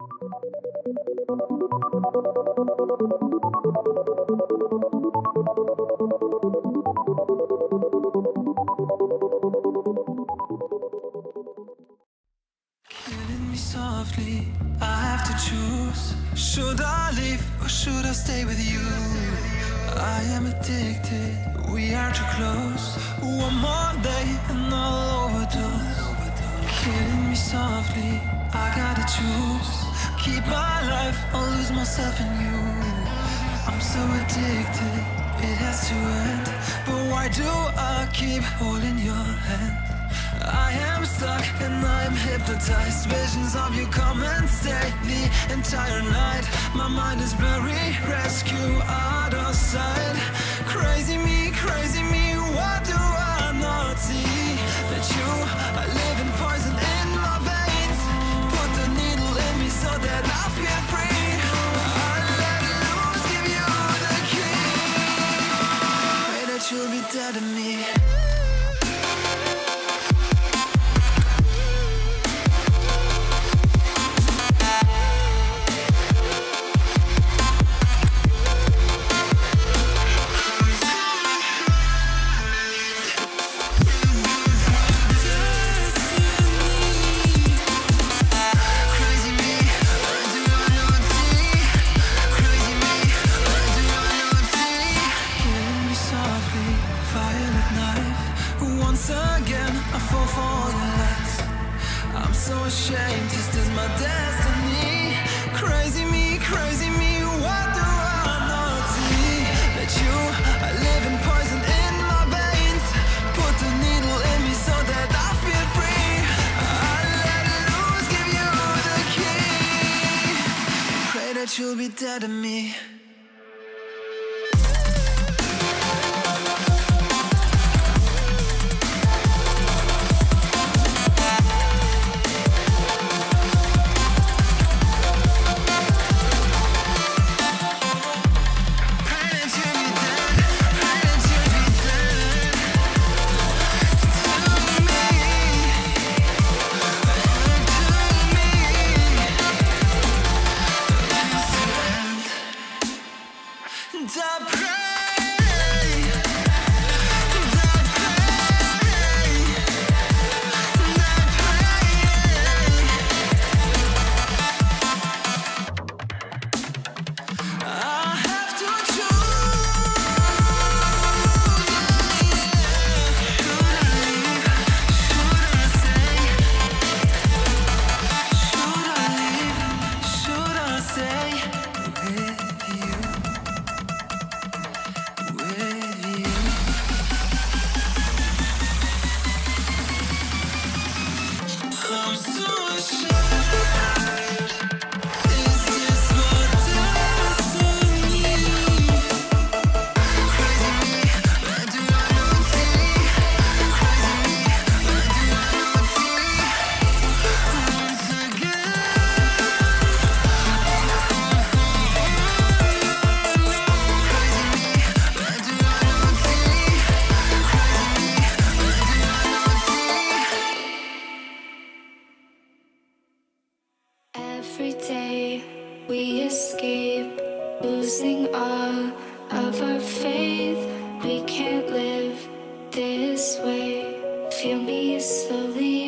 Killing me softly, I have to choose. Should I leave or should I stay with you? I am addicted, we are too close. One more day and me softly, I gotta choose. Keep my life or lose myself in you. I'm so addicted, it has to end. But why do I keep holding your hand? I am stuck and I'm hypnotized. Visions of you come and stay the entire night. My mind is blurry, rescue out of sight. Dead to me. So ashamed, this is my destiny. Crazy me, crazy me, what do I not see? That you are living poison in my veins. Put the needle in me so that I feel free. I let loose, give you the key. Pray that you'll be dead to me. To losing all of our faith. We can't live this way. Feel me slowly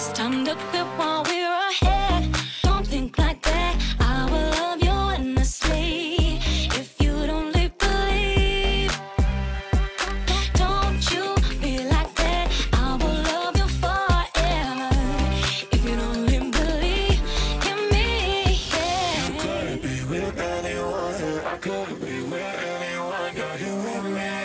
It's time to quit while we're ahead. Don't think like that. I will love you endlessly if you believe. Don't you be like that. I will love you forever if you believe in me. You couldn't be with anyone. I couldn't be with anyone. Got you with me.